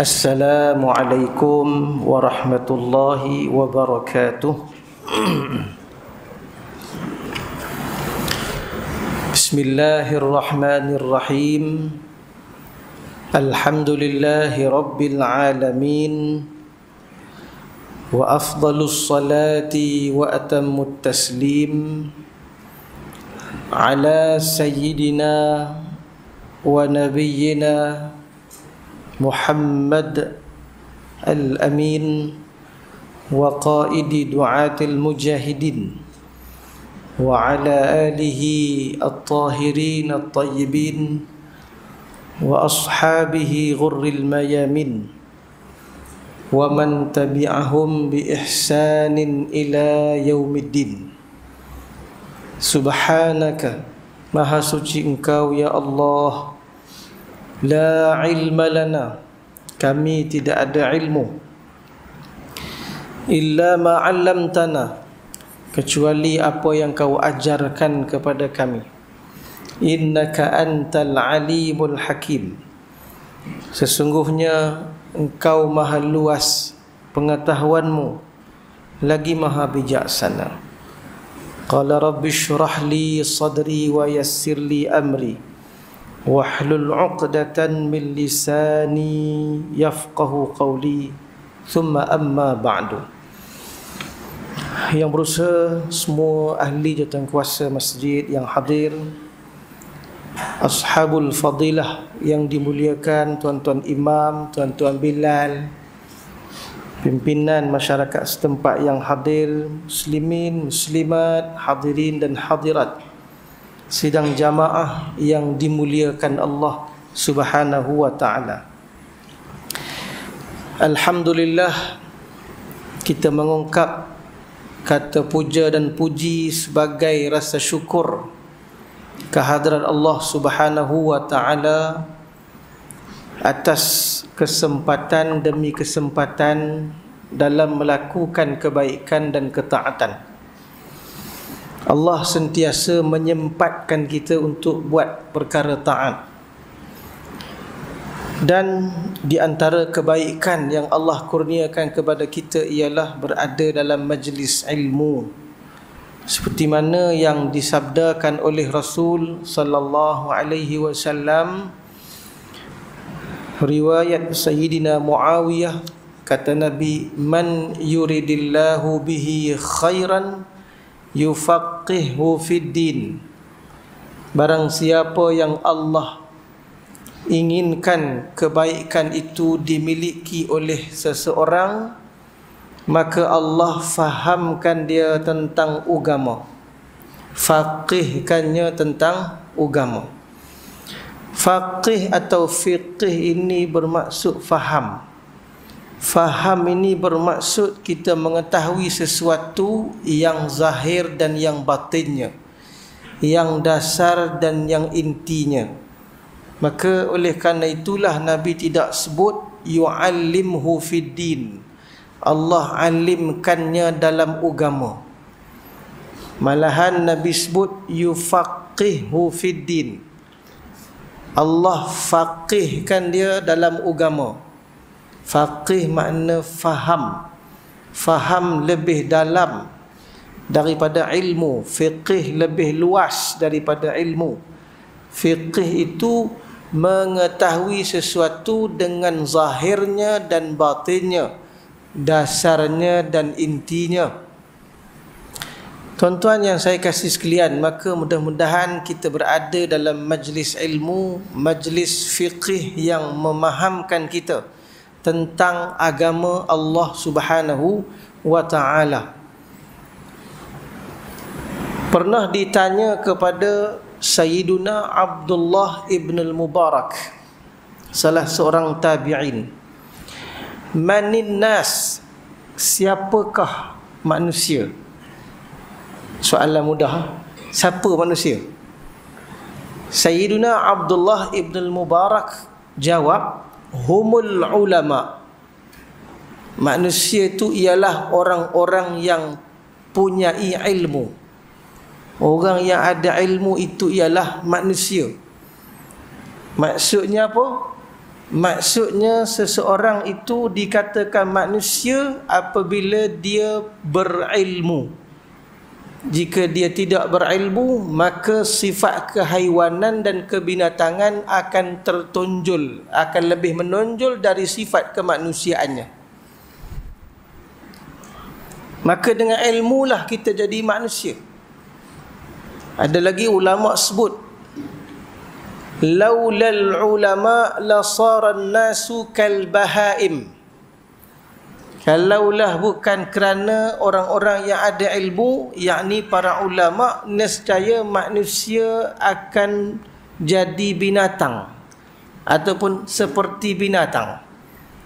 السلام عليكم ورحمة الله وبركاته بسم الله الرحمن الرحيم الحمد لله رب العالمين وأفضل الصلاة وأتم التسليم على سيدنا ونبينا محمد الأمين وقائد دعاة المجاهدين وعلى آله الطاهرين الطيبين وأصحابه غر الميامين ومن تبعهم بإحسان إلى يوم الدين. سبحانك Maha suci engkau ya Allah La ilma lana. Kami tidak ada ilmu. Illa ma'allamtana Kecuali apa yang kau ajarkan kepada kami. Innaka antal alimul hakim. Sesungguhnya engkau maha luas pengetahuanmu. Lagi maha bijaksana. Qala rabbi syurahli sadri wa yassirli amri. واحلل عقدة من لساني يفقه قولي ثم أما بعد yang berusaha semua ahli jatuh kuasa masjid yang hadir Ashabul Fadilah yang dimuliakan Tuan-tuan Imam, Tuan-tuan Bilal pimpinan masyarakat setempat yang hadir, muslimin, muslimat, hadirin dan hadirat. Sidang jamaah yang dimuliakan Allah Subhanahu wa taala. Alhamdulillah kita mengungkap kata puja dan puji sebagai rasa syukur kehadiran Allah Subhanahu wa taala atas kesempatan demi kesempatan dalam melakukan kebaikan dan ketaatan. Allah sentiasa menyempatkan kita untuk buat perkara taat. Dan di antara kebaikan yang Allah kurniakan kepada kita ialah berada dalam majlis ilmu. Seperti mana yang disabdakan oleh Rasul sallallahu alaihi wasallam riwayat Sayyidina Muawiyah kata Nabi man yuridillahu bihi khairan yufaqihu fid din barang siapa yang Allah inginkan kebaikan itu dimiliki oleh seseorang maka Allah fahamkan dia tentang agama faqihkannya tentang agama Faqih atau fiqih ini bermaksud faham. Faham ini bermaksud kita mengetahui sesuatu yang zahir dan yang batinnya. Yang dasar dan yang intinya. Maka oleh kerana itulah Nabi tidak sebut yu'allimhu fid din. Allah alimkannya dalam agama. Malahan Nabi sebut yufaqihhu fid din. Allah faqihkan dia dalam agama. Faqih makna faham. Faham lebih dalam daripada ilmu. Fiqih lebih luas daripada ilmu. Fiqih itu mengetahui sesuatu dengan zahirnya dan batinnya. Dasarnya dan intinya. Tuan-tuan yang saya kasih sekalian, maka mudah-mudahan kita berada dalam majlis ilmu, majlis fiqih yang memahamkan kita tentang agama Allah Subhanahu wa taala. Pernah ditanya kepada Sayyiduna Abdullah ibn al-Mubarak, salah seorang tabi'in. Manin nas? Siapakah manusia? soalan mudah siapa manusia Sayyiduna Abdullah ibn al-Mubarak jawab humul ulama. Manusia itu ialah orang-orang yang punya ilmu. Orang yang ada ilmu itu ialah manusia. Maksudnya apa? Maksudnya seseorang itu dikatakan manusia apabila dia berilmu. Jika dia tidak berilmu, maka sifat kehaiwanan dan kebinatangan akan tertonjol, akan lebih menonjol dari sifat kemanusiaannya. Maka dengan ilmu lah kita jadi manusia. Ada lagi ulama sebut laulal ulama la saran nasu kal bahaim kalaulah bukan kerana orang-orang yang ada ilmu yakni para ulama nescaya manusia akan jadi binatang ataupun seperti binatang.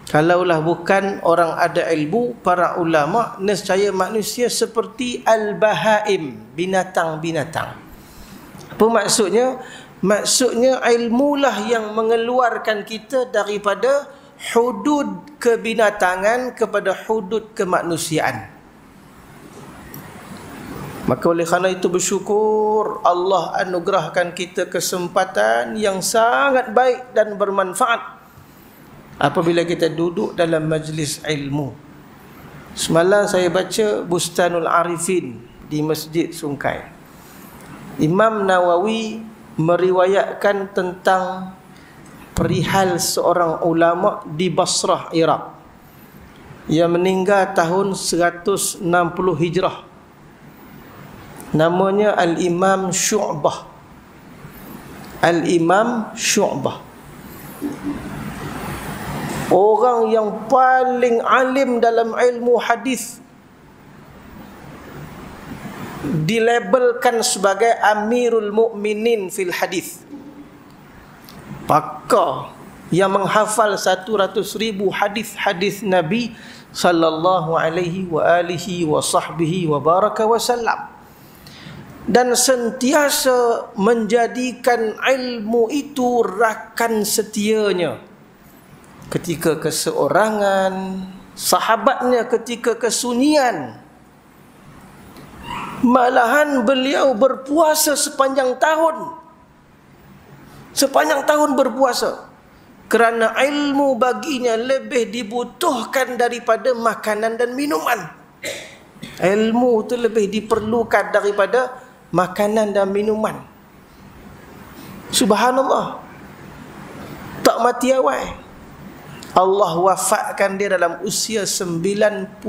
Kalaulah bukan orang ada ilmu para ulama nescaya manusia seperti al bahaim binatang-binatang. Apa maksudnya? Maksudnya ilmulah yang mengeluarkan kita daripada hudud kebinatangan kepada hudud kemanusiaan. Maka oleh kerana itu bersyukur Allah anugerahkan kita kesempatan yang sangat baik dan bermanfaat apabila kita duduk dalam majlis ilmu. Semalam saya baca Bustanul Arifin di Masjid Sungkai. Imam Nawawi meriwayatkan tentang perihal seorang ulama di Basrah, Iraq yang meninggal tahun 160 Hijrah. Namanya Al-Imam Syu'bah. Al-Imam Syu'bah. Orang yang paling alim dalam ilmu hadis dilabelkan sebagai Amirul Mukminin fil hadis. Pakar yang menghafal 100 ribu hadis-hadis Nabi sallallahu alaihi wa alihi wa sahbihi wa baraka wa sallam dan sentiasa menjadikan ilmu itu rakan setianya ketika keseorangan sahabatnya ketika kesunyian Malahan beliau berpuasa sepanjang tahun. Sepanjang tahun berpuasa. Kerana ilmu baginya lebih dibutuhkan daripada makanan dan minuman. Ilmu itu lebih diperlukan daripada makanan dan minuman. Subhanallah. Tak mati awal. Allah wafatkan dia dalam usia 96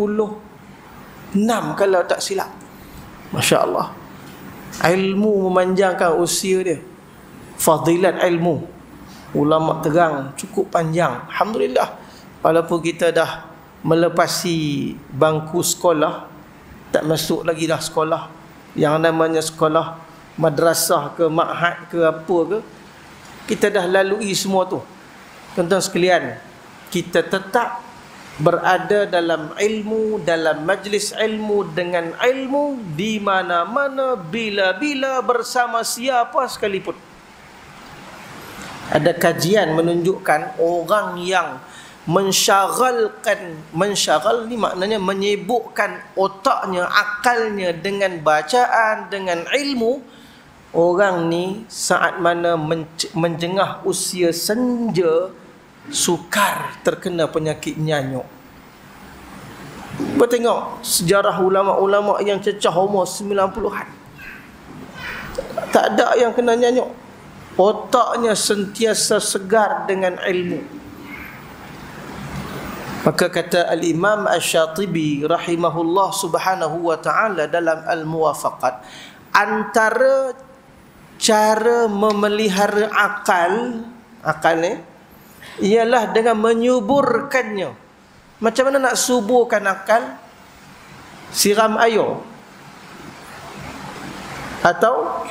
kalau tak silap. Masya Allah Ilmu memanjangkan usia dia Fadilat ilmu. Ulama terang cukup panjang. Alhamdulillah. Walaupun kita dah melepasi bangku sekolah Tak masuk lagi dah sekolah. Yang namanya sekolah Madrasah ke ma'had ke apa ke Kita dah lalui semua tu. Tentang sekalian Kita tetap berada dalam ilmu dalam majlis ilmu dengan ilmu di mana-mana bila-bila bersama siapa sekalipun ada kajian menunjukkan orang yang mensyagalkan mensyagal ni maknanya menyibukkan otaknya akalnya dengan bacaan dengan ilmu orang ni saat mana menjengah usia senja sukar terkena penyakit nyanyuk. Bertengok sejarah ulama-ulama yang cecah umur 90-an. Tak ada yang kena nyanyuk. Otaknya sentiasa segar dengan ilmu. Maka kata Al-Imam Ash-Shatibi rahimahullah subhanahu wa ta'ala dalam Al-Muwafaqat. Antara cara memelihara akal, akal ni, ialah dengan menyuburkannya. Macam mana nak suburkan akal? Siram air. Atau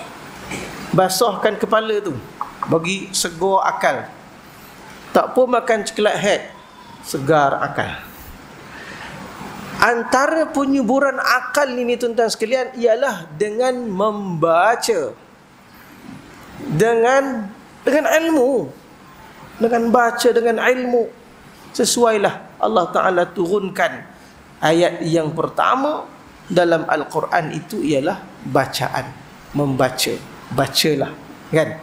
basahkan kepala tu. Bagi segar akal. Tak pun makan coklat head, segar akal. Antara penyuburan akal ini tuan-tuan sekalian ialah dengan membaca. Dengan dengan ilmu. Dengan baca dengan ilmu. Sesuailah Allah Taala turunkan ayat yang pertama dalam al-Quran itu ialah bacaan membaca bacalah kan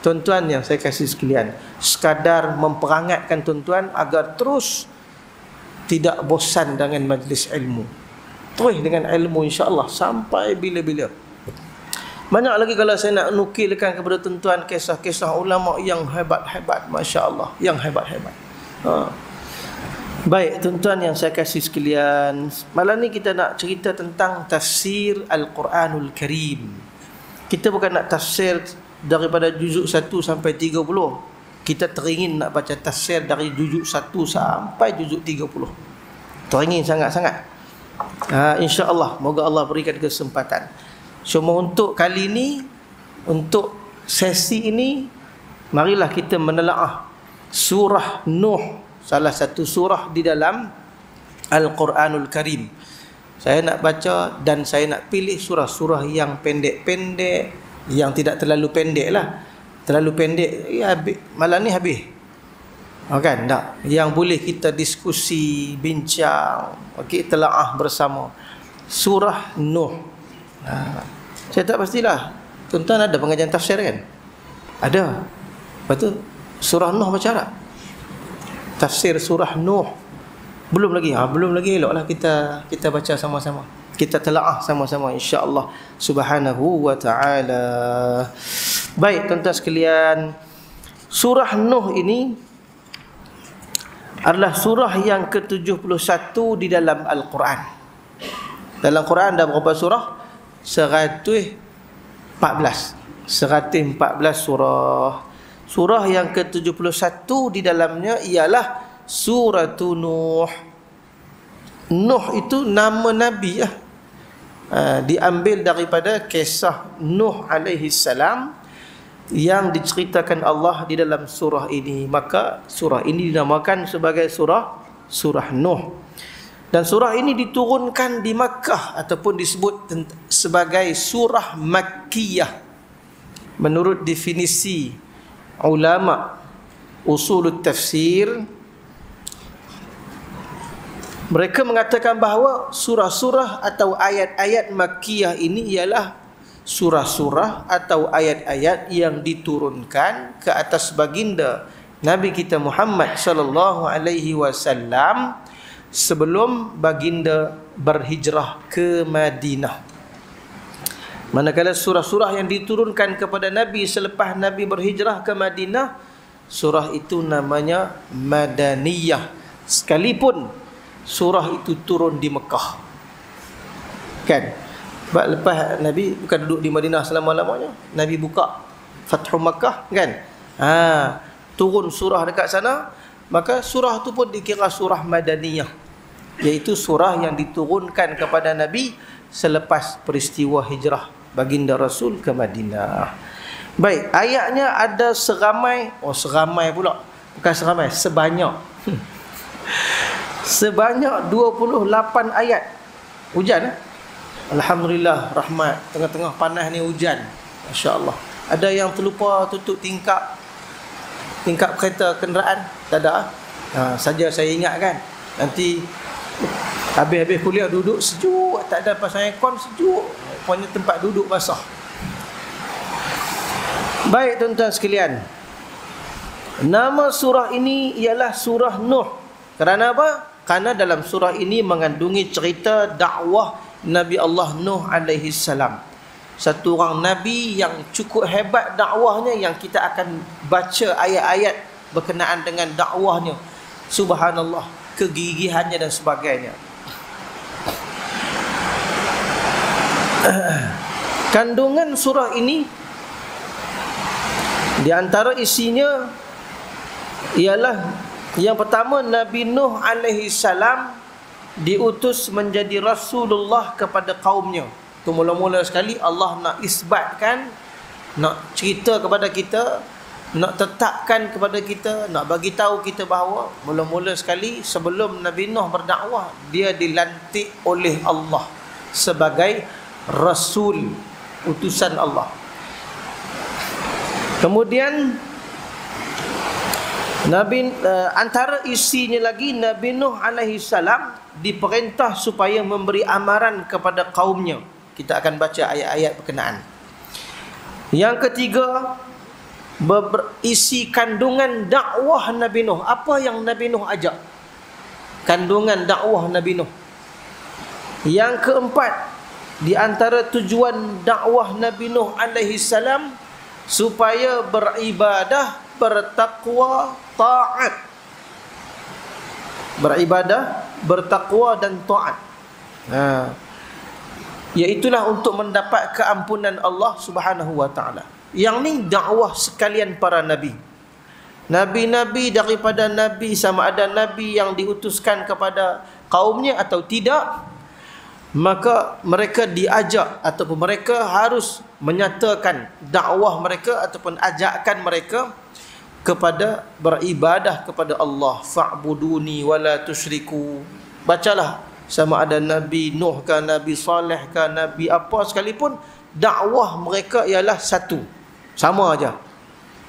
Tuan-tuan yang saya kasih sekalian, sekadar memperangatkan tuan-tuan agar terus tidak bosan dengan majlis ilmu. Terus dengan ilmu insya-Allah sampai bila-bila. Banyak lagi kalau saya nak nukilkan kepada tuan-tuan kisah-kisah ulama yang hebat-hebat, masya-Allah, yang hebat-hebat. Ha. Baik, tuan-tuan yang saya kasih sekalian, malam ni kita nak cerita tentang tafsir Al-Quranul Karim. Kita bukan nak tafsir daripada juzuk 1 sampai 30. Kita teringin nak baca tafsir dari juzuk 1 sampai juzuk 30 teringin sangat-sangat. Ha, InsyaAllah, moga Allah berikan kesempatan. Cuma untuk kali ini, untuk sesi ini, marilah kita menelaah surah Nuh, salah satu surah di dalam Al-Quranul Karim. Saya nak baca dan saya nak pilih surah-surah yang pendek-pendek, yang tidak terlalu pendek lah. Terlalu pendek, ya, malam ni habis. Oh, kan? Tak. Yang boleh kita diskusi bincang okey telaah bersama. Surah nuh. Ha. saya tak pastilah. Tuan-tuan ada pengajian tafsir kan? Ada. Betul surah nuh macam mana tafsir surah nuh belum lagi ha belum lagi eloklah kita kita baca sama-sama kita telaah sama-sama insya-Allah subhanahu wa taala baik tuan-tuan sekalian surah nuh ini adalah surah yang ke-71 di dalam Al-Quran. Dalam Quran ada berapa surah? 114. 114 surah. Surah yang ke-71 di dalamnya ialah surah Nuh. Nuh itu nama nabi ya. Uh, diambil daripada kisah Nuh alaihi salam yang diceritakan Allah di dalam surah ini maka surah ini dinamakan sebagai surah surah Nuh dan surah ini diturunkan di Makkah ataupun disebut sebagai surah Makkiyah menurut definisi ulama usul tafsir mereka mengatakan bahawa surah-surah atau ayat-ayat Makkiyah ini ialah surah-surah atau ayat-ayat yang diturunkan ke atas baginda Nabi kita Muhammad sallallahu alaihi wasallam sebelum baginda berhijrah ke Madinah. Manakala surah-surah yang diturunkan kepada Nabi selepas Nabi berhijrah ke Madinah, surah itu namanya Madaniyah. Sekalipun surah itu turun di Mekah. Kan? Sebab lepas Nabi bukan duduk di Madinah selama-lamanya. Nabi buka Fathu Makkah kan. Ha, turun surah dekat sana. Maka surah tu pun dikira surah Madaniyah. Iaitu surah yang diturunkan kepada Nabi selepas peristiwa hijrah baginda Rasul ke Madinah. Baik, ayatnya ada seramai. Oh seramai pula. Bukan seramai, sebanyak. sebanyak 28 ayat. Hujan eh? Alhamdulillah rahmat tengah-tengah panas ni hujan. Masya-Allah. Ada yang terlupa tutup tingkap tingkap kereta kenderaan? Tak ada. Ha, saja saya ingatkan. Nanti habis-habis kuliah duduk sejuk, tak ada pasang aircon sejuk. Punya tempat duduk basah. Baik tuan-tuan sekalian. Nama surah ini ialah surah Nuh. Kerana apa? Karena dalam surah ini mengandungi cerita dakwah Nabi Allah Nuh alaihi salam. Satu orang nabi yang cukup hebat dakwahnya yang kita akan baca ayat-ayat berkenaan dengan dakwahnya. Subhanallah, kegigihannya dan sebagainya. Kandungan surah ini di antara isinya ialah yang pertama Nabi Nuh alaihi salam diutus menjadi Rasulullah kepada kaumnya. Itu mula-mula sekali Allah nak isbatkan, nak cerita kepada kita, nak tetapkan kepada kita, nak bagi tahu kita bahawa mula-mula sekali sebelum Nabi Nuh berdakwah, dia dilantik oleh Allah sebagai Rasul utusan Allah. Kemudian Nabi uh, antara isinya lagi Nabi Nuh alaihi salam diperintah supaya memberi amaran kepada kaumnya. Kita akan baca ayat-ayat berkenaan. Yang ketiga, berisi kandungan dakwah Nabi Nuh. Apa yang Nabi Nuh ajak? Kandungan dakwah Nabi Nuh. Yang keempat, di antara tujuan dakwah Nabi Nuh alaihi salam supaya beribadah, bertakwa, taat. Beribadah, bertakwa dan taat. Ha. Iaitulah untuk mendapat keampunan Allah Subhanahu wa taala. Yang ni dakwah sekalian para nabi. Nabi-nabi daripada nabi sama ada nabi yang diutuskan kepada kaumnya atau tidak maka mereka diajak ataupun mereka harus menyatakan dakwah mereka ataupun ajakan mereka kepada beribadah kepada Allah. Fa'buduni wala tusyriku bacalah sama ada nabi nuh ke nabi saleh ke nabi apa sekalipun dakwah mereka ialah satu. Sama aja.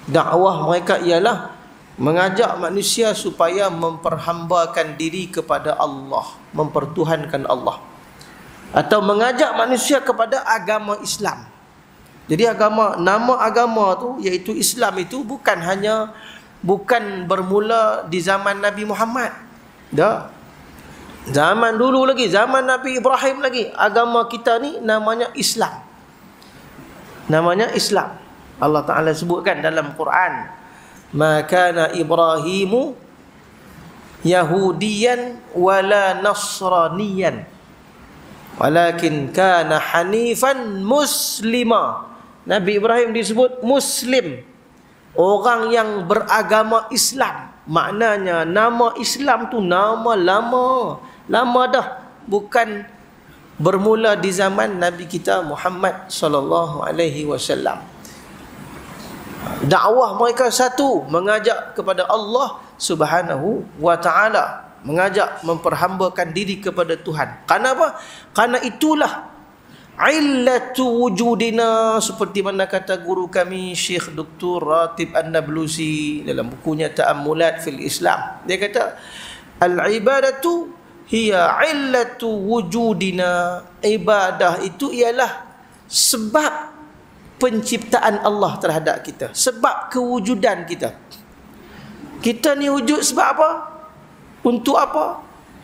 Dakwah mereka ialah mengajak manusia supaya memperhambakan diri kepada Allah mempertuhankan Allah. Atau mengajak manusia kepada agama Islam. Jadi agama nama agama tu iaitu Islam itu bukan hanya bukan bermula di zaman Nabi Muhammad. Dah. Zaman dulu lagi, zaman Nabi Ibrahim lagi, agama kita ni namanya Islam. Namanya Islam. Allah Taala sebutkan dalam Quran, "Ma kana Ibrahimu Yahudiyan wala Nasraniyan." walakin kana hanifan muslima Nabi Ibrahim disebut muslim. Orang yang beragama Islam. Maknanya nama Islam tu nama lama. Lama dah. Bukan bermula di zaman Nabi kita Muhammad sallallahu alaihi wasallam. Dakwah mereka satu mengajak kepada Allah Subhanahu wa taala. Mengajak memperhambakan diri kepada Tuhan. Karena apa? Karena itulah illatu wujudina seperti mana kata guru kami Syekh Dr. Ratib An-Nablusi dalam bukunya Ta'ammulat fil Islam. Dia kata al-ibadatu hiya illatu wujudina. Ibadah itu ialah sebab penciptaan Allah terhadap kita, sebab kewujudan kita. Kita ni wujud sebab apa? Untuk apa?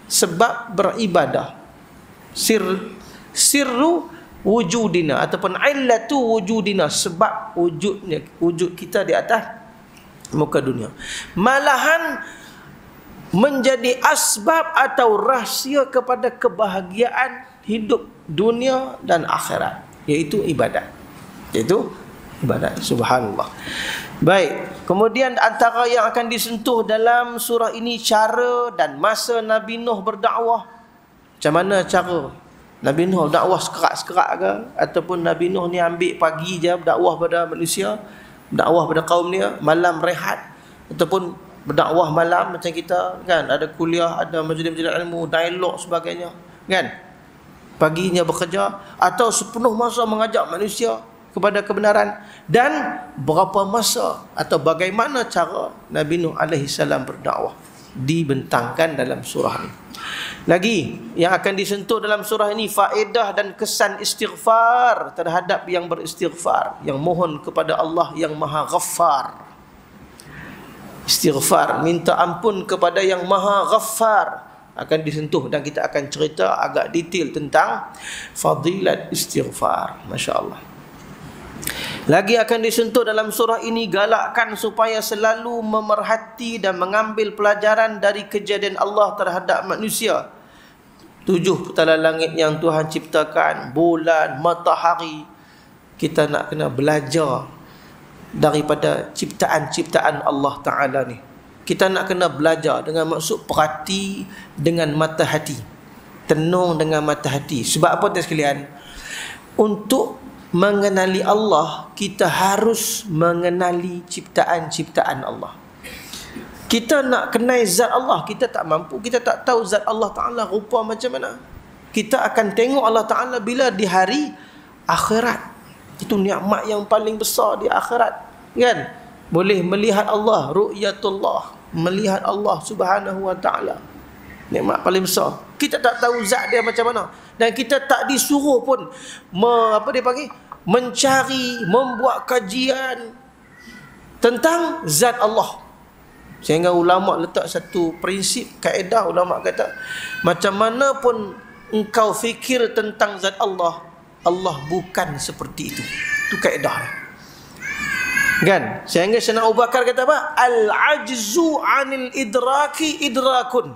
Sebab beribadah. Sir sirru wujudina ataupun illatu wujudina sebab wujudnya wujud kita di atas muka dunia. Malahan menjadi asbab atau rahsia kepada kebahagiaan hidup dunia dan akhirat iaitu ibadat. Iaitu ibadat. Subhanallah. Baik, kemudian antara yang akan disentuh dalam surah ini cara dan masa Nabi Nuh berdakwah. Macam mana cara Nabi Nuh dakwah sekerak-sekerak ke ataupun Nabi Nuh ni ambil pagi je berdakwah pada manusia, berdakwah pada kaum dia, malam rehat ataupun berdakwah malam macam kita kan? Ada kuliah, ada majlis-majlis ilmu, dialog sebagainya, kan? Paginya bekerja atau sepenuh masa mengajak manusia kepada kebenaran. Dan berapa masa atau bagaimana cara Nabi Nuh alaihi salam berdakwah dibentangkan dalam surah ini. Lagi yang akan disentuh dalam surah ini faedah dan kesan istighfar terhadap yang beristighfar, yang mohon kepada Allah yang Maha Ghaffar. Istighfar minta ampun kepada yang Maha Ghaffar akan disentuh dan kita akan cerita agak detail tentang fadilat istighfar. Masya-Allah. Lagi akan disentuh dalam surah ini galakkan supaya selalu memerhati dan mengambil pelajaran dari kejadian Allah terhadap manusia. Tujuh petala langit yang Tuhan ciptakan, bulan, matahari. Kita nak kena belajar daripada ciptaan-ciptaan Allah Ta'ala ni. Kita nak kena belajar dengan maksud perhati dengan mata hati. Tenung dengan mata hati. Sebab apa tuan sekalian? Untuk mengenali Allah kita harus mengenali ciptaan-ciptaan Allah. Kita nak kenal zat Allah kita tak mampu. Kita tak tahu zat Allah Taala rupa macam mana. Kita akan tengok Allah Taala bila di hari akhirat. Itu nikmat yang paling besar di akhirat kan? Boleh melihat Allah ru'yatullah. Melihat Allah Subhanahu wa taala. Nikmat paling besar. Kita tak tahu zat dia macam mana. Dan kita tak disuruh pun me, apa dia panggil mencari membuat kajian tentang zat Allah. Sehingga ulama letak satu prinsip kaedah ulama kata macam mana pun engkau fikir tentang zat Allah, Allah bukan seperti itu. Itu kaedah. Kan? Sehingga Sayyidina Abu Bakar kata apa? Al-ajzu 'anil idraki idrakun.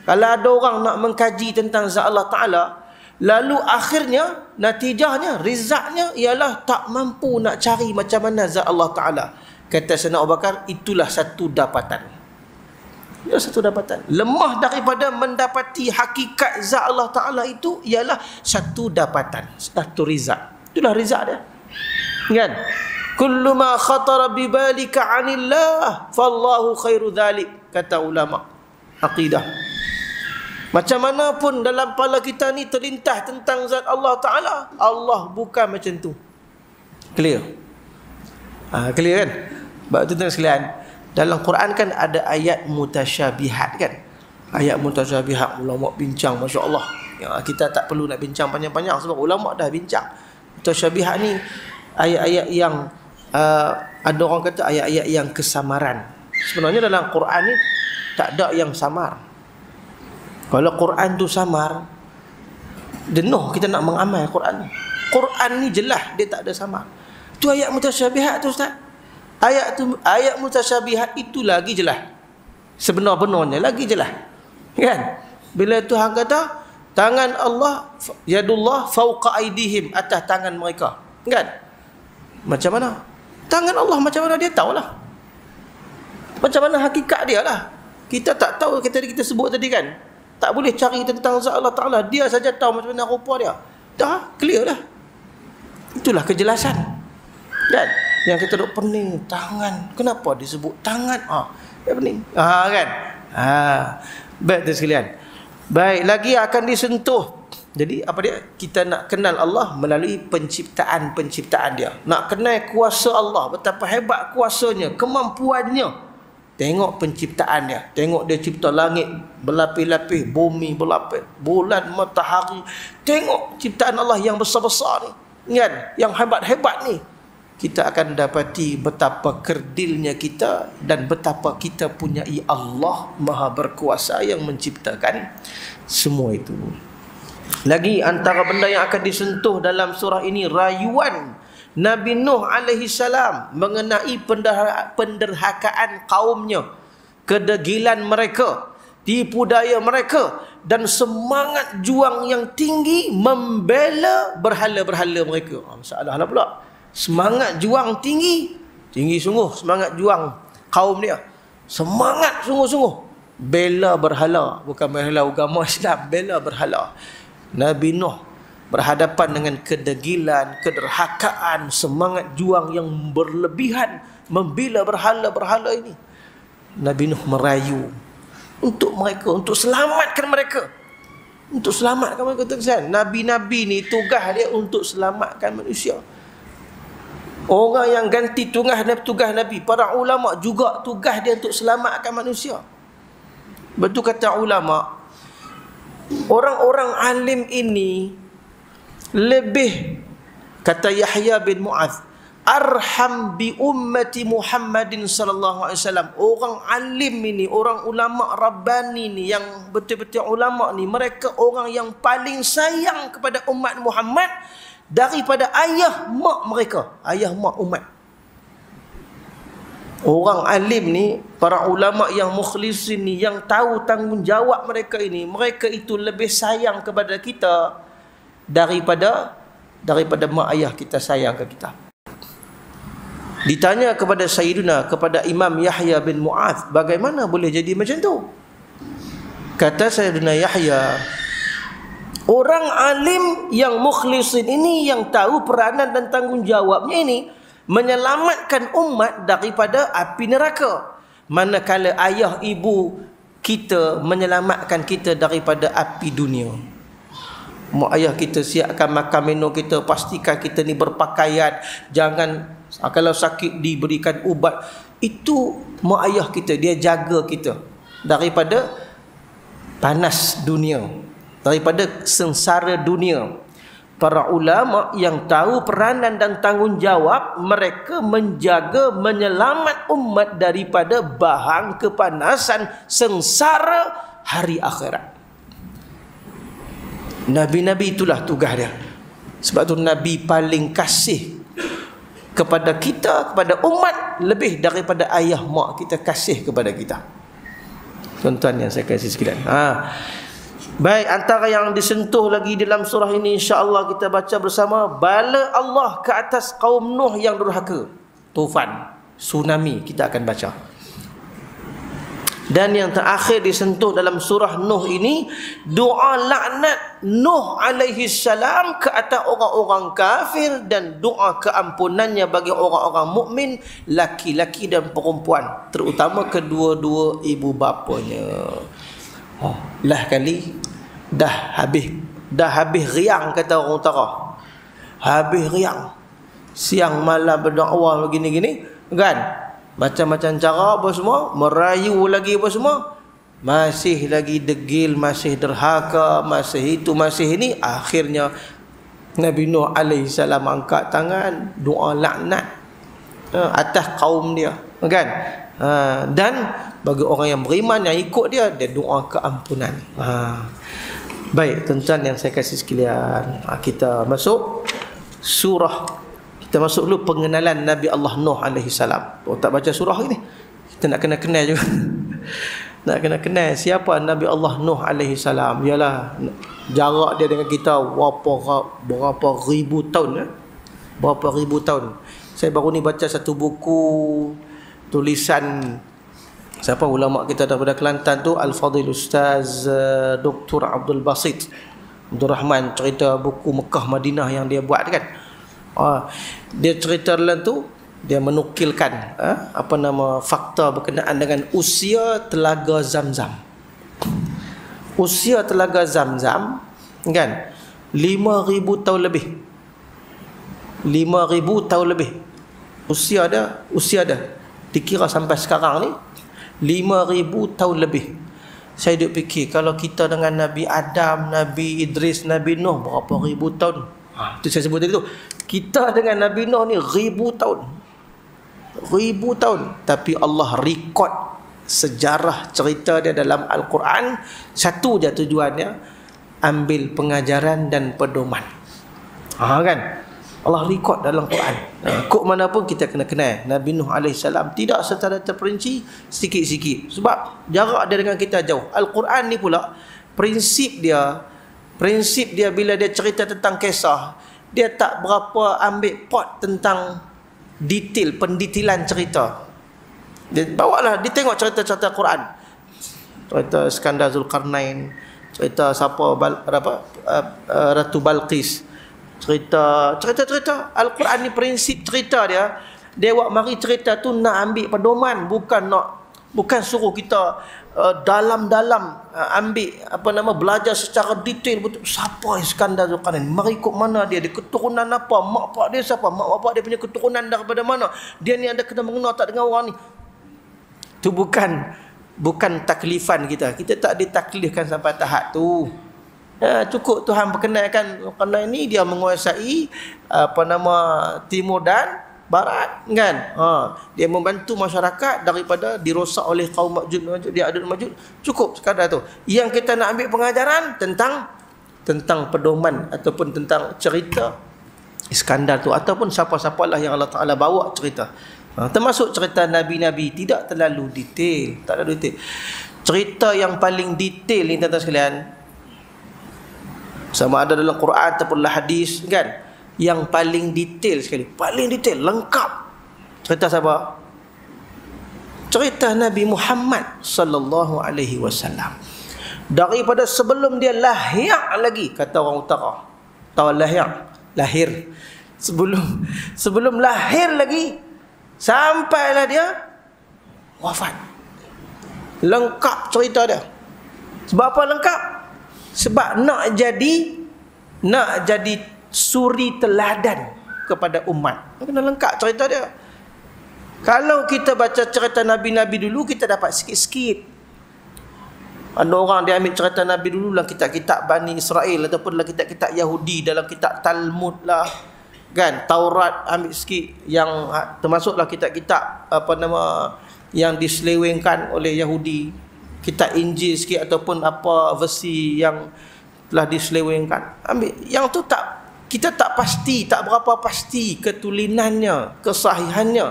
Kalau ada orang nak mengkaji tentang zat Allah Taala, lalu akhirnya natijahnya, rizaknya ialah tak mampu nak cari macam mana zat Allah Taala. Kata Sayyidina Abu Bakar, itulah satu dapatan. Ia satu dapatan. Lemah daripada mendapati hakikat zat Allah Ta'ala itu ialah satu dapatan. Satu rizak. Itulah rizak dia. Kan? Kullu ma khatara bibalika anillah fallahu khairu dhalik. Kata ulama. Aqidah. Macam mana pun dalam kepala kita ni terlintas tentang zat Allah Ta'ala. Allah bukan macam tu. Clear? Ha, clear kan? Sebab itu tuan sekalian, dalam Quran kan ada ayat mutasyabihat kan? Ayat mutasyabihat ulama bincang masya-Allah. Ya, kita tak perlu nak bincang panjang-panjang sebab ulama dah bincang. Mutasyabihat ni ayat-ayat yang uh, ada orang kata ayat-ayat yang kesamaran. Sebenarnya dalam Quran ni tak ada yang samar. Kalau Quran tu samar, jenuh kita nak mengamal Quran. Quran ni jelas dia tak ada samar. Tu ayat mutasyabihat tu Ustaz. Ayat tu ayat mutasyabihat itu lagi jelas. Sebenar-benarnya lagi jelas. Kan? Bila Tuhan kata tangan Allah yadullah fauqa aidihim atas tangan mereka. Kan? Macam mana? Tangan Allah macam mana dia tahulah. Macam mana hakikat dia lah. Kita tak tahu kita kita sebut tadi kan. Tak boleh cari tentang zat Allah Taala. Dia saja tahu macam mana rupa dia. Dah clear dah. Itulah kejelasan. Kan? Yang kita duk pening tangan. Kenapa disebut tangan? Ah, dia pening. Ah kan? Ah. Baik tu sekalian. Baik, lagi akan disentuh. Jadi apa dia? Kita nak kenal Allah melalui penciptaan-penciptaan dia. Nak kenal kuasa Allah, betapa hebat kuasanya, kemampuannya. Tengok penciptaan dia. Tengok dia cipta langit berlapis-lapis, bumi berlapis, bulan, matahari. Tengok ciptaan Allah yang besar-besar ni. Kan? Yang hebat-hebat ni kita akan dapati betapa kerdilnya kita dan betapa kita punya Allah Maha berkuasa yang menciptakan semua itu. Lagi antara benda yang akan disentuh dalam surah ini rayuan Nabi Nuh alaihi salam mengenai penderhakaan kaumnya, kedegilan mereka, tipu daya mereka dan semangat juang yang tinggi membela berhala-berhala mereka. Masalahlah pula. Semangat juang tinggi tinggi sungguh semangat juang kaum dia. Semangat sungguh-sungguh. Bela berhala bukan berhala agama Islam bela berhala. Nabi Nuh berhadapan dengan kedegilan kederhakaan semangat juang yang berlebihan membela berhala-berhala ini Nabi Nuh merayu untuk mereka untuk selamatkan mereka untuk selamatkan mereka Nabi-nabi ni tugas dia untuk selamatkan manusia Orang yang ganti tugas Nabi, tugas Nabi. Para ulama juga tugas dia untuk selamatkan manusia. Betul kata ulama. Orang-orang alim ini lebih kata Yahya bin Muaz arham bi ummati Muhammadin sallallahu alaihi wasallam. Orang alim ini orang ulama rabbani ni yang betul-betul ulama ni mereka orang yang paling sayang kepada umat Muhammad daripada ayah mak mereka. Ayah mak umat. Orang alim ni para ulama yang mukhlisin ni yang tahu tanggungjawab mereka ini mereka itu lebih sayang kepada kita daripada daripada mak ayah kita sayang ke kita ditanya kepada Sayyiduna kepada Imam Yahya bin Mu'adh bagaimana boleh jadi macam tu kata Sayyiduna Yahya Orang alim yang mukhlisin ini yang tahu peranan dan tanggungjawabnya ini menyelamatkan umat daripada api neraka. Manakala ayah ibu kita menyelamatkan kita daripada api dunia. Mak ayah kita siapkan makan minum kita, pastikan kita ni berpakaian, jangan kalau sakit diberikan ubat. Itu mak ayah kita, dia jaga kita daripada panas dunia daripada sengsara dunia para ulama yang tahu peranan dan tanggungjawab mereka menjaga menyelamat umat daripada bahang kepanasan sengsara hari akhirat. Nabi-nabi itulah tugas dia. Sebab tu Nabi paling kasih kepada kita, kepada umat lebih daripada ayah mak kita kasih kepada kita. Tuan-tuan yang saya kasih sekalian. Ha. Baik, antara yang disentuh lagi dalam surah ini insya-Allah kita baca bersama bala Allah ke atas kaum Nuh yang durhaka. Tufan, tsunami kita akan baca. Dan yang terakhir disentuh dalam surah Nuh ini doa laknat Nuh alaihi salam ke atas orang-orang kafir dan doa keampunannya bagi orang-orang mukmin laki-laki dan perempuan terutama kedua-dua ibu bapanya. Oh, lah kali dah habis dah habis riang kata orang utara habis riang. Siang malam berdoa begini-gini kan macam-macam cara apa semua merayu lagi apa semua masih lagi degil masih derhaka masih itu masih ini akhirnya Nabi Nuh salam angkat tangan doa laknat uh, atas kaum dia kan uh, dan bagi orang yang beriman yang ikut dia dia doa keampunan uh. Baik, tuan-tuan yang saya kasih sekalian, ha, kita masuk surah. Kita masuk dulu pengenalan Nabi Allah Nuh alaihi salam. Oh, tak baca surah ini. Kita nak kena kenal juga. nak kena kenal siapa Nabi Allah Nuh alaihi salam. Ialah jarak dia dengan kita berapa berapa ribu tahun ya. Berapa ribu tahun. Saya baru ni baca satu buku tulisan Siapa ulama kita daripada Kelantan tu Al-Fadhil Ustaz uh, Dr. Abdul Basit Abdul Rahman cerita buku Mekah Madinah yang dia buat kan. Uh, dia cerita dalam tu dia menukilkan uh, apa nama fakta berkenaan dengan usia telaga Zamzam. Usia telaga Zamzam kan 5000 tahun lebih. 5000 tahun lebih. Usia dia usia dia dikira sampai sekarang ni Lima ribu tahun lebih Saya duk fikir Kalau kita dengan Nabi Adam Nabi Idris Nabi Nuh Berapa ribu tahun ha, Itu saya sebut tadi tu. Kita dengan Nabi Nuh ni Ribu tahun. Ribu tahun. Tapi Allah record Sejarah cerita dia dalam Al-Quran. Satu dia tujuannya Ambil pengajaran dan pedoman. Ha kan? Allah record dalam Quran. Ha, kok mana pun kita kena kenal. Nabi Nuh AS tidak secara terperinci sikit-sikit. Sebab jarak dia dengan kita jauh. Al-Quran ni pula prinsip dia prinsip dia bila dia cerita tentang kisah dia tak berapa ambil pot tentang detail pendetailan cerita. Dia bawalah dia tengok cerita-cerita Quran. Cerita Skandar Zulkarnain, cerita siapa apa uh, Ratu Balqis cerita cerita-cerita Al-Quran ni prinsip cerita dia dia buat mari cerita tu nak ambil pedoman bukan nak bukan suruh kita dalam-dalam uh, ambil apa nama belajar secara detail. Betul siapa Iskandar Zulkarnain? Mari ikut mana dia? Dia keturunan apa? Mak pak dia siapa? Mak bapak dia punya keturunan daripada mana? Dia ni ada kena mengenal tak dengan orang ni? Tu bukan bukan taklifan kita. Kita tak ditaklifkan sampai tahap tu. Ya, cukup Tuhan perkenalkan. Kerana ini dia menguasai apa nama timur dan barat kan? Ha, dia membantu masyarakat daripada dirosak oleh kaum majud. Majud dia ada majud. Cukup sekadar tu. Yang kita nak ambil pengajaran tentang tentang pedoman ataupun tentang cerita Iskandar tu. Ataupun siapa-siapalah yang Allah Taala bawa cerita. Ha, termasuk cerita nabi-nabi. Tidak terlalu detail. Tak terlalu detail. Cerita yang paling detail ni tuan-tuan sekalian sama ada dalam Quran ataupun dalam hadis kan yang paling detail sekali. Paling detail lengkap. Cerita siapa? Cerita Nabi Muhammad sallallahu alaihi wasallam. Daripada sebelum dia lahir lagi kata orang utara. Tahu lahir? Lahir. Sebelum sebelum lahir lagi sampailah dia wafat. Lengkap cerita dia. Sebab apa lengkap? Sebab nak jadi nak jadi suri teladan kepada umat. Kena lengkap cerita dia. Kalau kita baca cerita nabi-nabi dulu kita dapat sikit-sikit. Ada orang dia ambil cerita Nabi dulu dalam kitab-kitab Bani Israel ataupun dalam kitab-kitab Yahudi, dalam kitab Talmud lah. Kan? Taurat ambil sikit yang ha, termasuklah kitab-kitab apa nama yang diselewengkan oleh Yahudi. Kitab Injil sikit ataupun apa versi yang telah diselewengkan. Ambil yang tu tak kita tak pasti, tak berapa pasti ketulinannya, kesahihannya.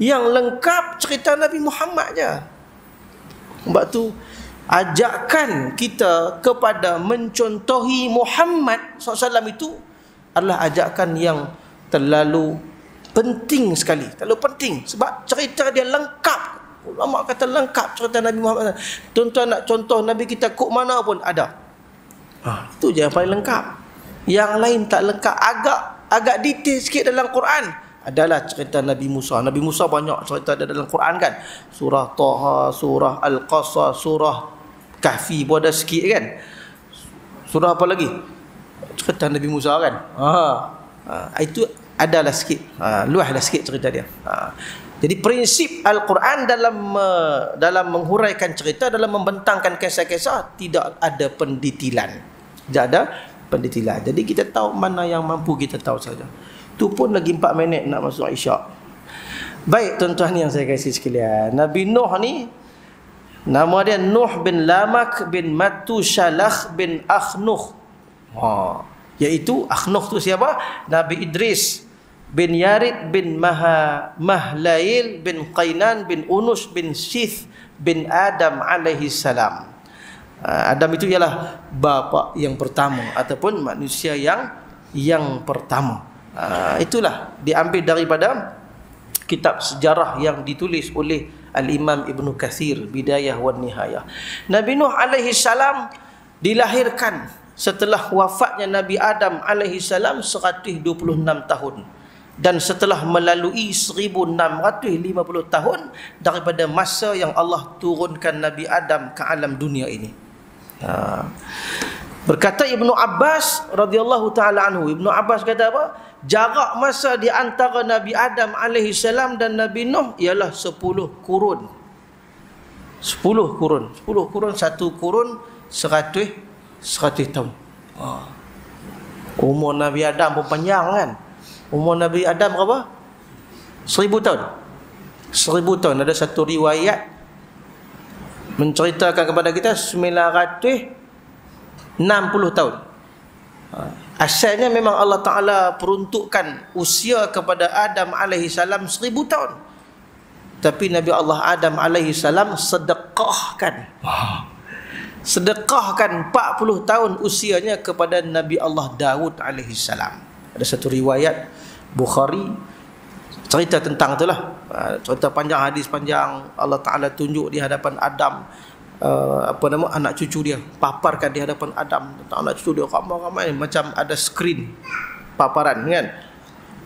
Yang lengkap cerita Nabi Muhammad je. Sebab tu ajakan kita kepada mencontohi Muhammad SAW itu adalah ajakan yang terlalu penting sekali. Terlalu penting sebab cerita dia lengkap. Ulama kata lengkap cerita Nabi Muhammad. Tuan-tuan nak contoh Nabi kita kok mana pun ada. Ha, itu je yang paling lengkap yang lain tak lengkap agak agak detail sikit dalam Quran adalah cerita Nabi Musa. Nabi Musa banyak cerita dalam Quran kan. Surah Taha, surah Al-Qasas, surah Kahfi pun ada sikit kan. Surah apa lagi? Cerita Nabi Musa kan. Ha. ha itu adalah sikit. Ha, luahlah sikit cerita dia. Ha. Jadi prinsip Al-Quran dalam dalam menghuraikan cerita, dalam membentangkan kisah-kisah tidak ada pendetilan. Tidak ada pendetilan. Jadi kita tahu mana yang mampu kita tahu saja. Tu pun lagi 4 minit nak masuk Isyak. Baik tuan-tuan yang saya kasih sekalian. Nabi Nuh ni nama dia Nuh bin Lamak bin Matushalakh bin Akhnuh. Ha, iaitu Akhnuh tu siapa? Nabi Idris bin Yarid bin Maha Mahlail bin Qainan bin Unus bin Sith bin Adam alaihi salam. Ah, Adam itu ialah bapa yang pertama ataupun manusia yang yang pertama. Uh, itulah diambil daripada kitab sejarah yang ditulis oleh Al-Imam Ibn Kathir Bidayah wan Nihayah. Nabi Nuh alaihi salam dilahirkan setelah wafatnya Nabi Adam alaihi salam 126 tahun dan setelah melalui 1650 tahun daripada masa yang Allah turunkan Nabi Adam ke alam dunia ini. Ha. Berkata Ibnu Abbas radhiyallahu taala anhu, Ibnu Abbas kata apa? Jarak masa di antara Nabi Adam alaihi salam dan Nabi Nuh ialah 10 kurun. 10 kurun. 10 kurun satu kurun 100 100 tahun. Ha. Umur Nabi Adam pun panjang kan? Umur Nabi Adam berapa? 1000 tahun. 1000 tahun ada satu riwayat menceritakan kepada kita 960 tahun. Ha. Asalnya memang Allah Taala peruntukkan usia kepada Adam alaihi salam 1000 tahun. Tapi Nabi Allah Adam alaihi salam sedekahkan. Sedekahkan 40 tahun usianya kepada Nabi Allah Daud alaihi salam. Ada satu riwayat Bukhari cerita tentang itulah uh, cerita panjang hadis panjang. Allah Taala tunjuk di hadapan Adam uh, apa nama anak cucu dia. Paparkan di hadapan Adam tentang anak cucu dia. Ramai-ramai macam ada skrin paparan kan?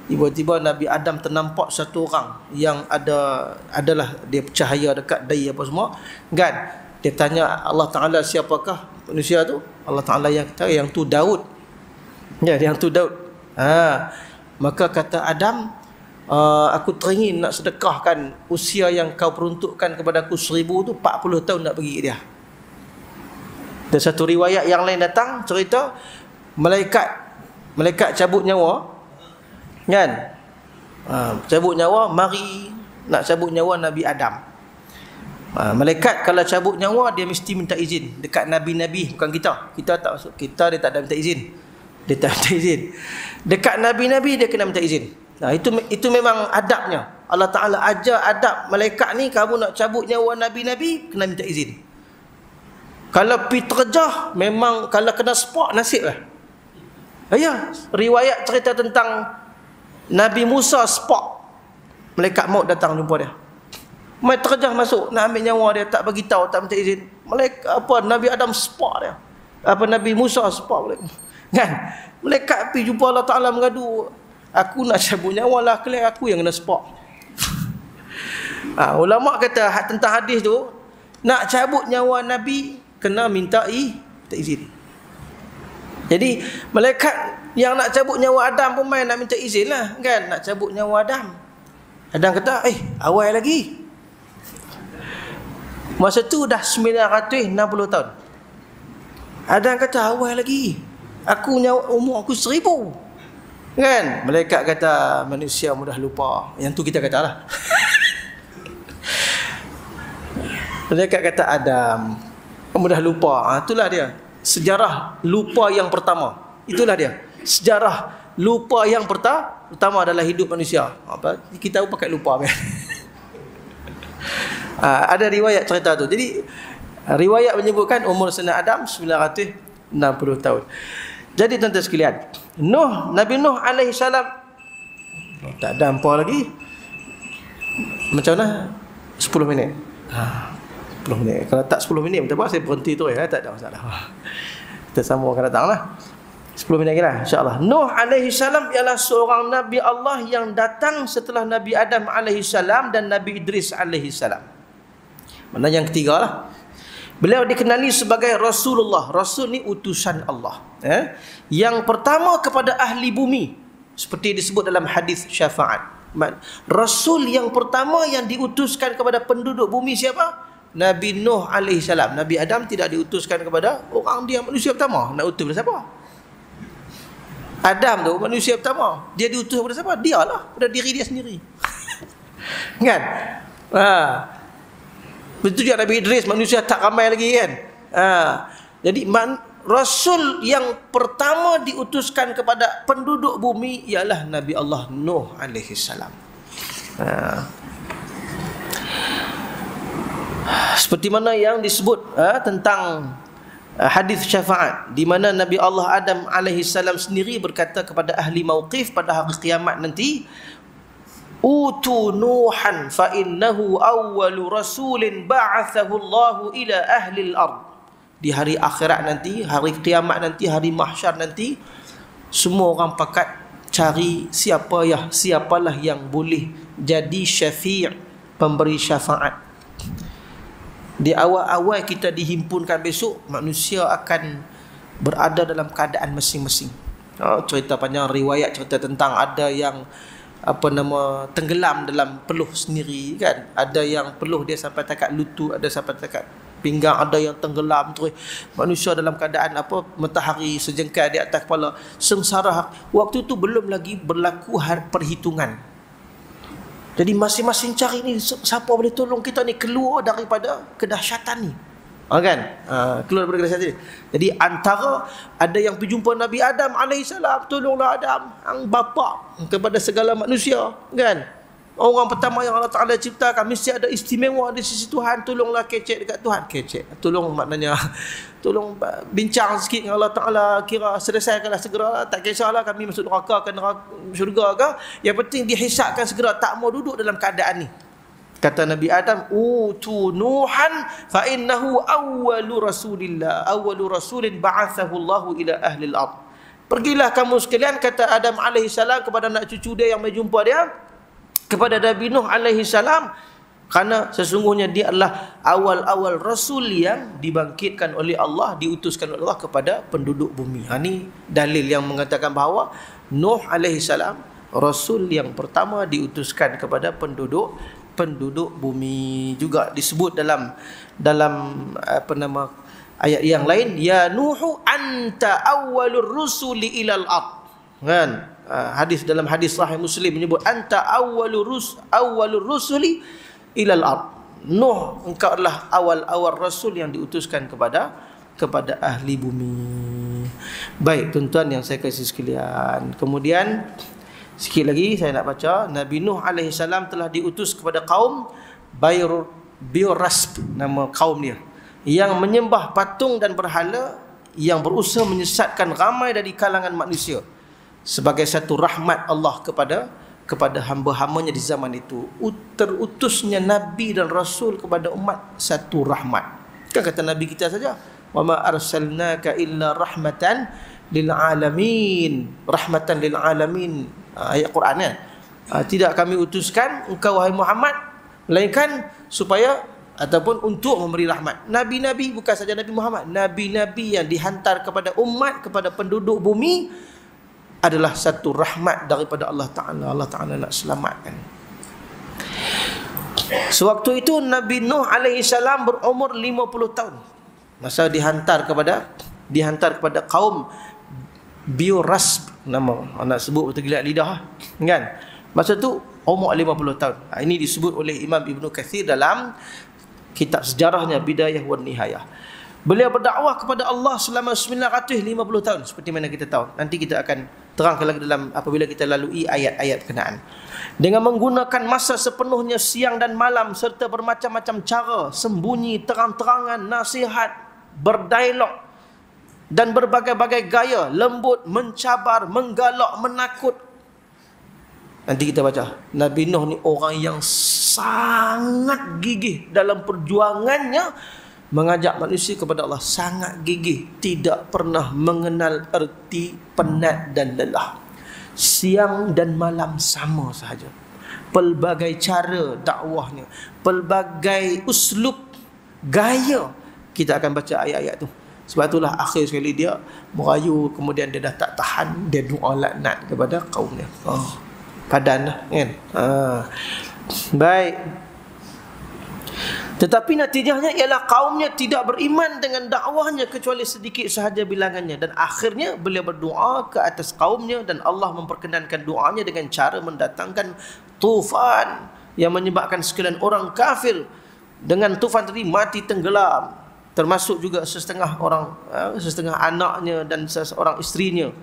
Tiba-tiba Nabi Adam ternampak satu orang yang ada adalah dia cahaya dekat dahi apa semua kan? Dia tanya Allah Taala siapakah manusia tu? Allah Taala yang kata yang tu Daud. Ya yang tu Daud. Ha maka kata Adam uh, aku teringin nak sedekahkan usia yang kau peruntukkan kepada aku seribu tu 40 tahun nak bagi dia. Dan satu riwayat yang lain datang cerita malaikat malaikat cabut nyawa kan? Uh, cabut nyawa mari nak cabut nyawa Nabi Adam. Uh, malaikat kalau cabut nyawa dia mesti minta izin dekat Nabi-Nabi bukan kita. Kita tak masuk kita dia tak ada minta izin. Dia tak minta izin. Dekat Nabi-Nabi dia kena minta izin Nah, itu itu memang adabnya. Allah Taala ajar adab malaikat ni kamu nak cabut nyawa nabi-nabi kena minta izin. Kalau pi terjah memang kalau kena spot nasiblah. Ya, riwayat cerita tentang Nabi Musa spot. Malaikat maut datang jumpa dia. Mai terjah masuk nak ambil nyawa dia tak bagi tahu tak minta izin. Malaikat apa Nabi Adam spot dia. Apa Nabi Musa spot boleh. Kan? Malaikat pi jumpa Allah Taala mengadu Aku nak cabut nyawa lah Kelih aku yang kena spot ha, Ulama kata tentang hadis tu Nak cabut nyawa Nabi Kena minta, i, izin Jadi Malaikat yang nak cabut nyawa Adam pun main nak minta izin lah Kan nak cabut nyawa Adam Adam kata Eh awal lagi Masa tu dah 960 tahun. Ada yang kata awal lagi. Aku nyawa umur aku seribu. Kan? Malaikat kata manusia mudah lupa. Yang tu kita kata lah. Malaikat kata Adam mudah lupa. Ha, itulah dia. Sejarah lupa yang pertama. Itulah dia. Sejarah lupa yang pertama pertama adalah hidup manusia. Apa? Kita pun pakai lupa kan. ha, ada riwayat cerita tu. Jadi riwayat menyebutkan umur Sayyidina Adam 960 tahun. Jadi tuan-tuan sekalian, Nuh, Nabi Nuh alaihi salam tak ada apa lagi. Macam mana? 10 minit. Ha, 10 minit. Kalau tak 10 minit, tak apa saya berhenti tu ya, tak ada masalah. Kita sambung akan datanglah. 10 minit lagi lah insyaAllah Nuh alaihi salam ialah seorang Nabi Allah yang datang setelah Nabi Adam alaihi salam dan Nabi Idris alaihi salam Mana yang ketiga lah Beliau dikenali sebagai Rasulullah Rasul ni utusan Allah eh? Yang pertama kepada ahli bumi Seperti disebut dalam hadis syafaat Rasul yang pertama yang diutuskan kepada penduduk bumi siapa? Nabi Nuh salam Nabi Adam tidak diutuskan kepada orang dia manusia pertama Nak utus kepada siapa? Adam tu manusia pertama. Dia diutus kepada siapa? Dia lah. Pada diri dia sendiri. kan? Ha. Betul juga Nabi Idris manusia tak ramai lagi kan? Ha. Jadi man, Rasul yang pertama diutuskan kepada penduduk bumi ialah Nabi Allah Nuh alaihi salam. Ha. Seperti mana yang disebut ha, tentang Uh, hadis syafaat di mana Nabi Allah Adam alaihi salam sendiri berkata kepada ahli mauqif pada hari kiamat nanti utu nuhan fa innahu awwalu rasulin ba'athahu Allah ila ahli al-ard di hari akhirat nanti hari kiamat nanti hari mahsyar nanti semua orang pakat cari siapa ya siapalah yang boleh jadi syafi' pemberi syafaat. Di awal-awal kita dihimpunkan besok manusia akan berada dalam keadaan masing-masing. Oh, cerita panjang riwayat cerita tentang ada yang apa nama tenggelam dalam peluh sendiri kan. Ada yang peluh dia sampai takat lutut ada sampai takat pinggang ada yang tenggelam terus manusia dalam keadaan apa matahari sejengkal di atas kepala sengsara waktu itu belum lagi berlaku perhitungan jadi masing-masing cari ni siapa boleh tolong kita ni keluar daripada kedahsyatan ni. Ha, kan? Ha, keluar daripada kedahsyatan ni. Jadi antara ada yang pergi jumpa Nabi Adam AS. Tolonglah Adam. Ang bapa kepada segala manusia. Kan? Orang pertama yang Allah Ta'ala ciptakan Mesti ada istimewa di sisi Tuhan. Tolonglah kecek dekat Tuhan. Kecek. Tolong maknanya Tolong bincang sikit dengan Allah Ta'ala. Kira selesaikanlah segera. Tak kisahlah kami masuk neraka ke neraka syurga ke. Yang penting dihisapkan segera. Tak mau duduk dalam keadaan ni. Kata Nabi Adam Utu Nuhan Fa innahu awalu rasulillah. Awalu rasulin ba'athahu Allahu ila ahli al-ard Pergilah kamu sekalian Kata Adam AS kepada anak cucu dia yang menjumpa dia kepada Nabi Nuh alaihi salam. Kerana sesungguhnya dia adalah awal-awal rasul yang dibangkitkan oleh Allah diutuskan oleh Allah kepada penduduk bumi. Ha ni dalil yang mengatakan bahawa Nuh alaihi salam rasul yang pertama diutuskan kepada penduduk penduduk bumi juga disebut dalam dalam apa nama ayat yang lain ya nuhu anta awwalur rusuli ilal ard. Kan Ah, hadis dalam hadis sahih Muslim menyebut anta awwalur rus awwalur rusuli ilal ard. Nuh engkau adalah awal-awal rasul yang diutuskan kepada kepada ahli bumi. Baik tuan-tuan yang saya kasih sekalian. Kemudian sikit lagi saya nak baca Nabi Nuh alaihi salam telah diutus kepada kaum Bayr Biorasp nama kaum dia yang menyembah patung dan berhala yang berusaha menyesatkan ramai dari kalangan manusia sebagai satu rahmat Allah kepada kepada hamba-hambanya di zaman itu. Terutusnya nabi dan rasul kepada umat satu rahmat. Kan kata nabi kita saja wa ma arsalnaka illa rahmatan lil alamin. Rahmatan lil alamin. Ah, ayat Quran ya tidak kami utuskan engkau wahai Muhammad melainkan supaya ataupun untuk memberi rahmat. Nabi-nabi bukan saja nabi Muhammad nabi-nabi yang dihantar kepada umat kepada penduduk bumi adalah satu rahmat daripada Allah Ta'ala Allah Ta'ala nak selamatkan Sewaktu itu Nabi Nuh salam berumur 50 tahun. Masa dihantar kepada dihantar kepada kaum Biorasb nama anak sebut betul gila lidah kan. Masa tu umur 50 tahun. Ha, ini disebut oleh Imam Ibn Kathir dalam kitab sejarahnya Bidayah wan Nihayah. Beliau berdakwah kepada Allah selama 950 tahun seperti mana kita tahu. Nanti kita akan terangkan lagi dalam apabila kita lalui ayat-ayat kenaan. Dengan menggunakan masa sepenuhnya siang dan malam serta bermacam-macam cara, sembunyi, terang-terangan, nasihat, berdialog dan berbagai-bagai gaya, lembut, mencabar, menggalak, menakut. Nanti kita baca. Nabi Nuh ni orang yang sangat gigih dalam perjuangannya mengajak manusia kepada Allah sangat gigih tidak pernah mengenal erti penat dan lelah. Siang dan malam sama sahaja. Pelbagai cara dakwahnya pelbagai uslub gaya. Kita akan baca ayat-ayat tu. Sebab itulah akhir sekali dia merayu kemudian dia dah tak tahan dia doa laknat kepada kaumnya. Oh padan lah kan? Ha. baik tetapi natijahnya ialah kaumnya tidak beriman dengan dakwahnya kecuali sedikit sahaja bilangannya. Dan akhirnya beliau berdoa ke atas kaumnya dan Allah memperkenankan doanya dengan cara mendatangkan tufan yang menyebabkan sekalian orang kafir dengan tufan tadi mati tenggelam. Termasuk juga setengah orang eh, setengah anaknya dan seorang isterinya.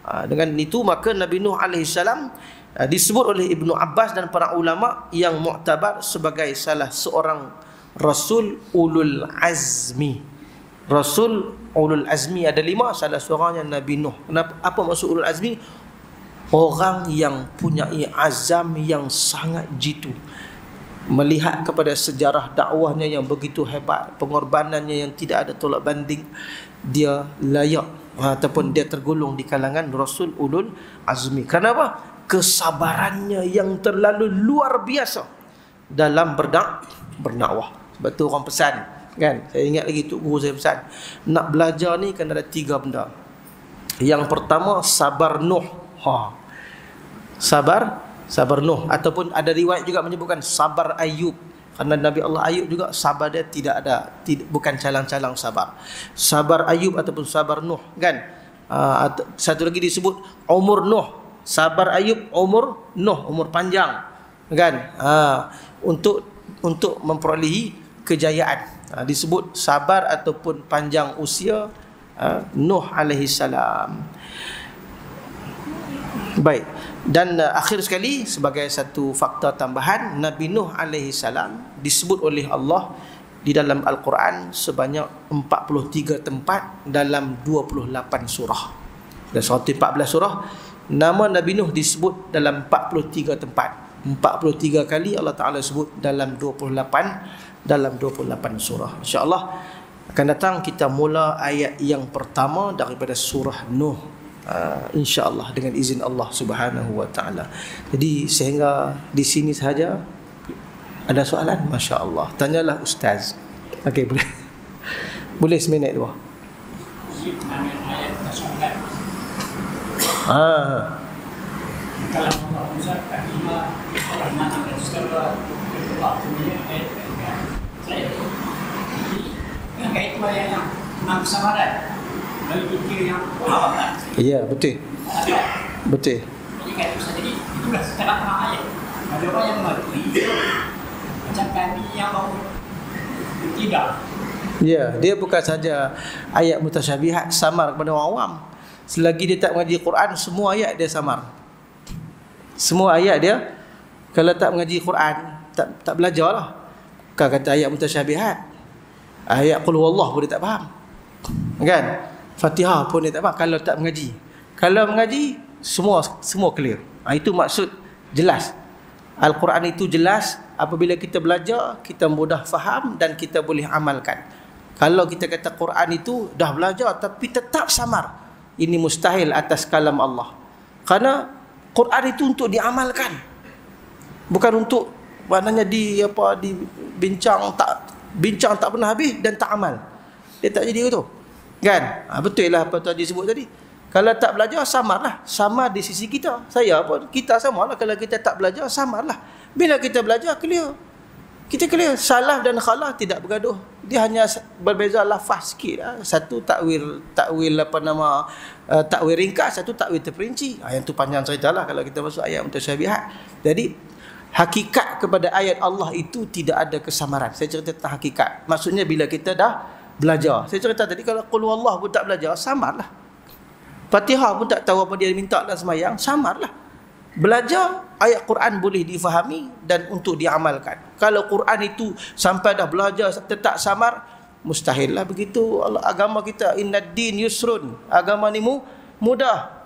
Ah, dengan itu maka Nabi Nuh alaihissalam eh, disebut oleh Ibnu Abbas dan para ulama yang muktabar sebagai salah seorang Rasul Ulul Azmi Rasul Ulul Azmi ada lima Salah seorangnya Nabi Nuh Kenapa? Apa maksud Ulul Azmi? Orang yang punya azam yang sangat jitu Melihat kepada sejarah dakwahnya yang begitu hebat Pengorbanannya yang tidak ada tolak banding Dia layak Ataupun dia tergolong di kalangan Rasul Ulul Azmi Kenapa? Kesabarannya yang terlalu luar biasa Dalam berdak berdakwah sebab tu orang pesan kan? Saya ingat lagi tu guru saya pesan nak belajar ni kan ada tiga benda. Yang pertama sabar nuh. Ha. Sabar sabar nuh. Ataupun ada riwayat juga menyebutkan sabar ayub. Kerana Nabi Allah Ayub juga sabar dia tidak ada tidak, bukan calang-calang sabar. Sabar ayub ataupun sabar nuh kan? Uh, satu lagi disebut umur nuh. Sabar ayub umur nuh umur panjang kan? Uh, untuk untuk memperolehi kejayaan ha, disebut sabar ataupun panjang usia ha, Nuh alaihi salam baik dan uh, akhir sekali sebagai satu fakta tambahan Nabi Nuh alaihi salam disebut oleh Allah di dalam Al-Quran sebanyak 43 tempat dalam 28 surah. Dan 114 surah nama Nabi Nuh disebut dalam 43 tempat. 43 kali Allah Taala sebut dalam 28 dalam 28 surah. Insya-Allah akan datang kita mula ayat yang pertama daripada surah Nuh. Uh, insya-Allah dengan izin Allah Subhanahu wa taala. Jadi sehingga di sini sahaja ada soalan masya-Allah. Tanyalah ustaz. Okey boleh. boleh seminit dua. Ah. Kalau Ustaz waktu ni saya ini kait tu yang enam samaran bagi fikir yang awal Iya betul. Betul. Jadi kait Ustaz jadi itulah sekarang ayat. Ada orang yang mati macam kami yang mau tidak. Ya, dia bukan saja ayat mutasyabihat samar kepada orang awam. Selagi dia tak mengaji Quran, semua ayat dia samar. Semua ayat dia kalau tak mengaji Quran, tak tak belajarlah. Kau kata ayat mutasyabihat. Ayat qul huwallah pun dia tak faham. Kan? Fatihah pun dia tak faham kalau tak mengaji. Kalau mengaji semua semua clear. Ha, itu maksud jelas. Al-Quran itu jelas apabila kita belajar kita mudah faham dan kita boleh amalkan. Kalau kita kata Quran itu dah belajar tapi tetap samar. Ini mustahil atas kalam Allah. Karena Quran itu untuk diamalkan. Bukan untuk maknanya di apa di bincang tak bincang tak pernah habis dan tak amal. Dia tak jadi itu. Kan? Ha, betul lah apa tadi sebut tadi. Kalau tak belajar samarlah. Sama di sisi kita. Saya apa kita samalah kalau kita tak belajar samarlah. Bila kita belajar clear. kita clear salah dan khalah tidak bergaduh dia hanya berbeza lafaz sikit lah. satu takwil takwil apa nama uh, takwil ringkas satu takwil terperinci ha, yang tu panjang cerita lah kalau kita masuk ayat mutasyabihat jadi hakikat kepada ayat Allah itu tidak ada kesamaran saya cerita tentang hakikat maksudnya bila kita dah belajar saya cerita tadi kalau qul Allah pun tak belajar samarlah Fatihah pun tak tahu apa dia minta dalam semayang samarlah Belajar ayat Quran boleh difahami dan untuk diamalkan. Kalau Quran itu sampai dah belajar tetap samar, mustahil lah begitu. Allah, agama kita innad din yusrun. Agama ni mu, mudah.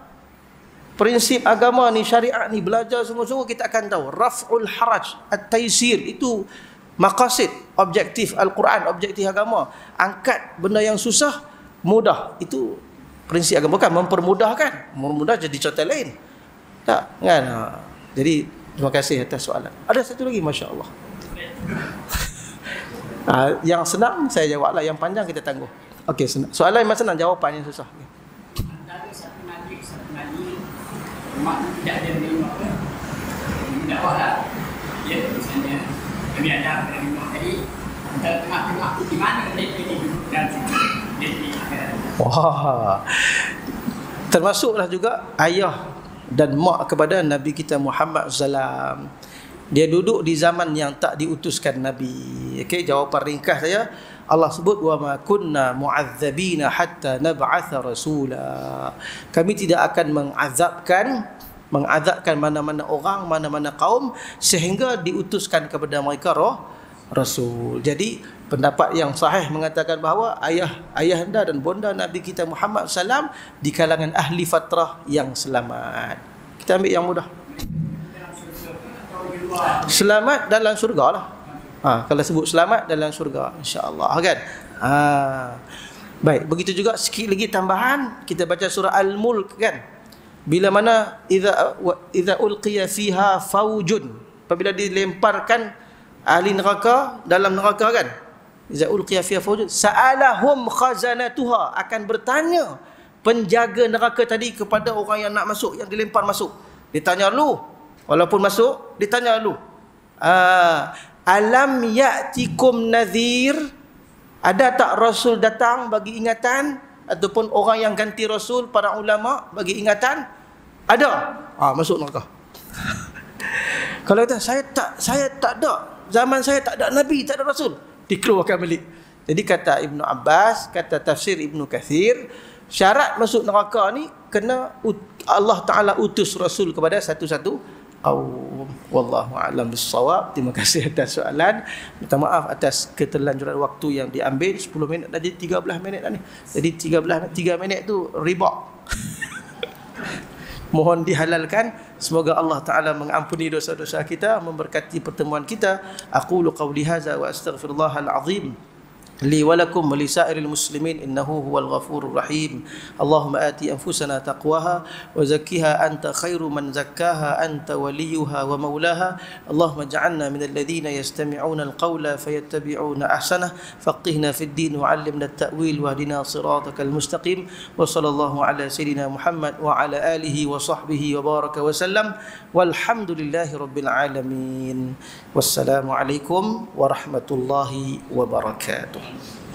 Prinsip agama ni syariat ni belajar semua-semua kita akan tahu. Raf'ul haraj at-taysir itu maqasid objektif Al-Quran, objektif agama. Angkat benda yang susah mudah. Itu prinsip agama bukan mempermudahkan. Mempermudah jadi contoh lain. Tak, kan? Ha. Jadi terima kasih atas soalan. Ada satu lagi masya-Allah. ha, yang senang saya jawablah, yang panjang kita tangguh. Okey. Soalan yang senang, jawapan yang susah. Antara satu nabi satu nabi mak tidak ada lima apa? Tidak lah. Ya, misalnya kami ada dari mak tadi antara tengah-tengah di mana dia duduk dan dia di Wah. Termasuklah juga ayah dan mak kepada Nabi kita Muhammad sallam. Dia duduk di zaman yang tak diutuskan Nabi. Okey, jawapan ringkas saya. Allah sebut wa ma kunna mu'adzabina hatta nab'atha rasula. Kami tidak akan mengazabkan mengazabkan mana-mana orang, mana-mana kaum sehingga diutuskan kepada mereka roh rasul. Jadi pendapat yang sahih mengatakan bahawa ayah ayahanda dan bonda Nabi kita Muhammad sallam di kalangan ahli fatrah yang selamat. Kita ambil yang mudah. Selamat dalam surga lah. Ha, kalau sebut selamat dalam surga insya-Allah kan. Ha. Baik, begitu juga sikit lagi tambahan kita baca surah Al-Mulk kan. Bila mana idza idza ulqiya fiha faujun apabila dilemparkan ahli neraka dalam neraka kan Iza ulqiya fiha fawjud sa'alahum khazanatuha akan bertanya penjaga neraka tadi kepada orang yang nak masuk yang dilempar masuk. Ditanya lu walaupun masuk ditanya lu. Uh, alam ya'tikum nadhir ada tak rasul datang bagi ingatan ataupun orang yang ganti rasul para ulama bagi ingatan? Ada. Ah masuk neraka. Kalau kata saya tak saya tak ada zaman saya tak ada nabi tak ada rasul dikeluarkan balik. Jadi kata Ibnu Abbas, kata tafsir Ibnu Kathir, syarat masuk neraka ni kena Allah Taala utus rasul kepada satu-satu kaum. Wallahu a'lam bissawab. Terima kasih atas soalan. Minta maaf atas keterlanjuran waktu yang diambil 10 minit tadi 13 minit dah ni. Jadi 13 3 minit tu riba. Mohon dihalalkan Semoga Allah Taala mengampuni dosa-dosa kita, memberkati pertemuan kita. Aku lu qauli hadza wa astaghfirullahal azim. لي ولكم ولسائر المسلمين إنه هو الغفور الرحيم. اللهم آت أنفسنا تقواها وزكها أنت خير من زكاها أنت وليها ومولاها. اللهم اجعلنا من الذين يستمعون القول فيتبعون أحسنه. فقهنا في الدين وعلمنا التأويل واهدنا صراطك المستقيم. وصلى الله على سيدنا محمد وعلى آله وصحبه وبارك وسلم. والحمد لله رب العالمين. والسلام عليكم ورحمة الله وبركاته. meetings.